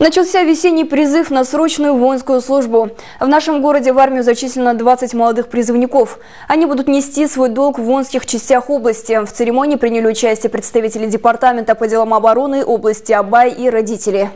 Начался весенний призыв на срочную воинскую службу. В нашем городе в армию зачислено 20 молодых призывников. Они будут нести свой долг в воинских частях области. В церемонии приняли участие представители Департамента по делам обороны области Абай и родители.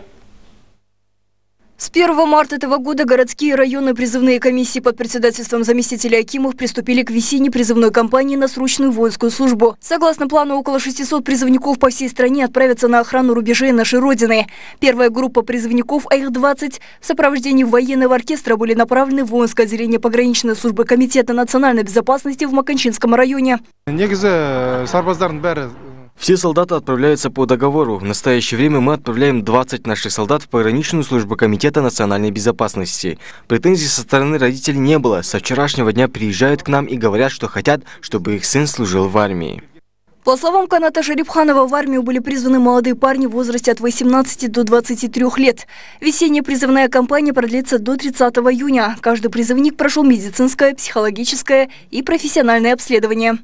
С 1 марта этого года городские и районные призывные комиссии под председательством заместителя Акимов приступили к весенней призывной кампании на срочную воинскую службу. Согласно плану, около 600 призывников по всей стране отправятся на охрану рубежей нашей Родины. Первая группа призывников, а их 20, в сопровождении военного оркестра были направлены в воинское отделение пограничной службы Комитета национальной безопасности в Маканчинском районе. Все солдаты отправляются по договору. В настоящее время мы отправляем 20 наших солдат в пограничную службу Комитета национальной безопасности. Претензий со стороны родителей не было. Со вчерашнего дня приезжают к нам и говорят, что хотят, чтобы их сын служил в армии. По словам Каната Шарипханова, в армию были призваны молодые парни в возрасте от 18 до 23 лет. Весенняя призывная кампания продлится до 30 июня. Каждый призывник прошел медицинское, психологическое и профессиональное обследование.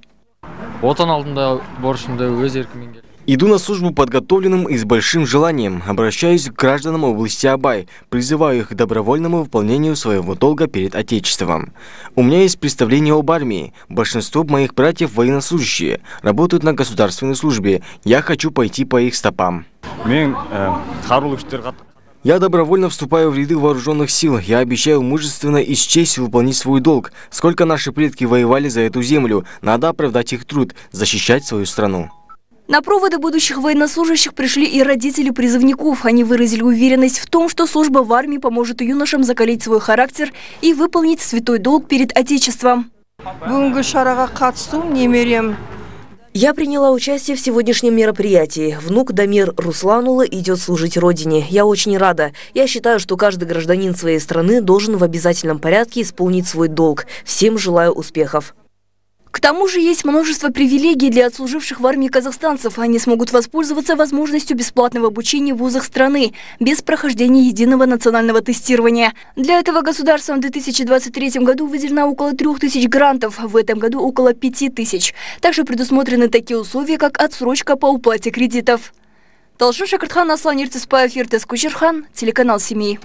Отан алдында борышымды өз еркіммен Иду на службу подготовленным и с большим желанием. Обращаюсь к гражданам области Абай, призываю их к добровольному выполнению своего долга перед Отечеством. У меня есть представление об армии. Большинство моих братьев военнослужащие, работают на государственной службе. Я хочу пойти по их стопам. Я добровольно вступаю в ряды вооруженных сил. Я обещаю мужественно и с честью выполнить свой долг. Сколько наши предки воевали за эту землю, надо оправдать их труд, защищать свою страну. На проводы будущих военнослужащих пришли и родители призывников. Они выразили уверенность в том, что служба в армии поможет юношам закалить свой характер и выполнить святой долг перед Отечеством. Я приняла участие в сегодняшнем мероприятии. Внук Дамир Русланула идет служить родине. Я очень рада. Я считаю, что каждый гражданин своей страны должен в обязательном порядке исполнить свой долг. Всем желаю успехов. К тому же есть множество привилегий для отслуживших в армии казахстанцев. Они смогут воспользоваться возможностью бесплатного обучения в вузах страны без прохождения единого национального тестирования. Для этого государством в 2023 году выделено около 3000 грантов, в этом году около 5000. Также предусмотрены такие условия, как отсрочка по уплате кредитов. Талшин Шакартхан, Аслан Иртиспаев, Иртес Кучерхан, телеканал «Семей».